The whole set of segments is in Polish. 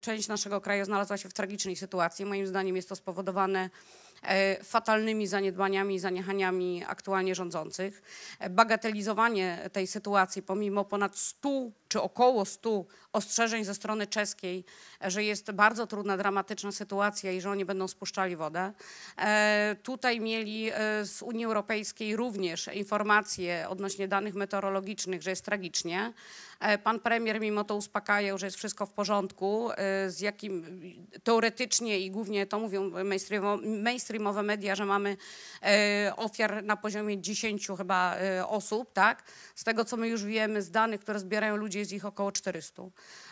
Część naszego kraju znalazła się w tragicznej sytuacji. Moim zdaniem jest to spowodowane fatalnymi zaniedbaniami i zaniechaniami aktualnie rządzących. E, Bagatelizowanie tej sytuacji pomimo ponad 100 czy około 100 ostrzeżeń ze strony czeskiej, e, że jest bardzo trudna, dramatyczna sytuacja i że oni będą spuszczali wodę. E, Tutaj mieli e, z Unii Europejskiej również informacje odnośnie danych meteorologicznych, że jest tragicznie. E, Pan premier mimo to uspokajał, że jest wszystko w porządku, e, z jakim teoretycznie i głównie to mówią mainstreamo- mainstreamowe media, że mamy e, ofiar na poziomie 10 chyba e, osób, tak? Z tego co my już wiemy, z danych, które zbierają ludzie, jest ich około 400.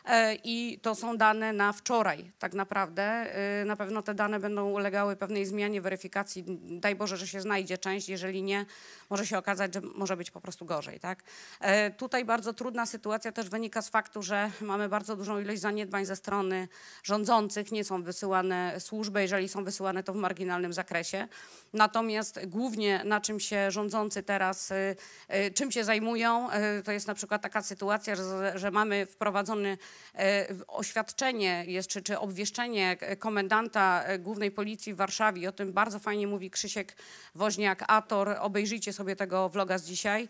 E, I to są dane na wczoraj tak naprawdę. Na pewno te dane będą ulegały pewnej zmianie, weryfikacji. Daj Boże, że się znajdzie część, jeżeli nie, może się okazać, że może być po prostu gorzej, tak? Tutaj bardzo trudna sytuacja też wynika z faktu, że mamy bardzo dużą ilość zaniedbań ze strony rządzących. Nie są wysyłane służby, jeżeli są wysyłane to w marginalnym zakresie. Natomiast głównie na czym się rządzący teraz, y, y, czym się zajmują, y, to jest na przykład taka sytuacja, że, że mamy wprowadzone oświadczenie jest, czy, czy obwieszczenie komendanta Głównej Policji w Warszawie. O tym bardzo fajnie mówi Krzysiek Woźniak-Ator. Obejrzyjcie sobie tego vloga z dzisiaj.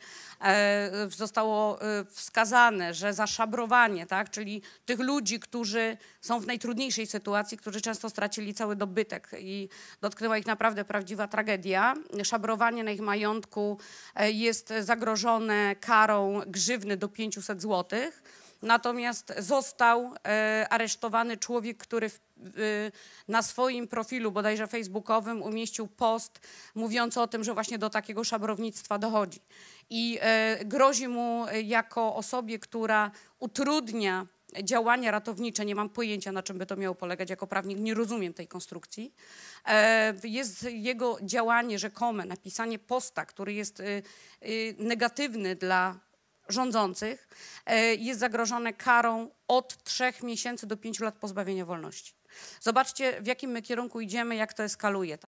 Zostało wskazane, że za szabrowanie, tak, czyli tych ludzi, którzy są w najtrudniejszej sytuacji, którzy często stracili cały dobytek i dotknęła ich naprawdę prawdziwa tragedia. Szabrowanie na ich majątku e, jest zagrożone karą grzywny do 500 złotych. Natomiast został e, aresztowany człowiek, który w, na swoim profilu, bodajże facebookowym, umieścił post mówiący o tym, że właśnie do takiego szabrownictwa dochodzi. I e, grozi mu jako osobie, która utrudnia działania ratownicze, nie mam pojęcia na czym by to miało polegać jako prawnik, nie rozumiem tej konstrukcji. E, Jest jego działanie rzekome, napisanie posta, który jest y, y, negatywny dla rządzących, e, jest zagrożone karą od trzech miesięcy do pięciu lat pozbawienia wolności. Zobaczcie, w jakim kierunku idziemy, jak to eskaluje.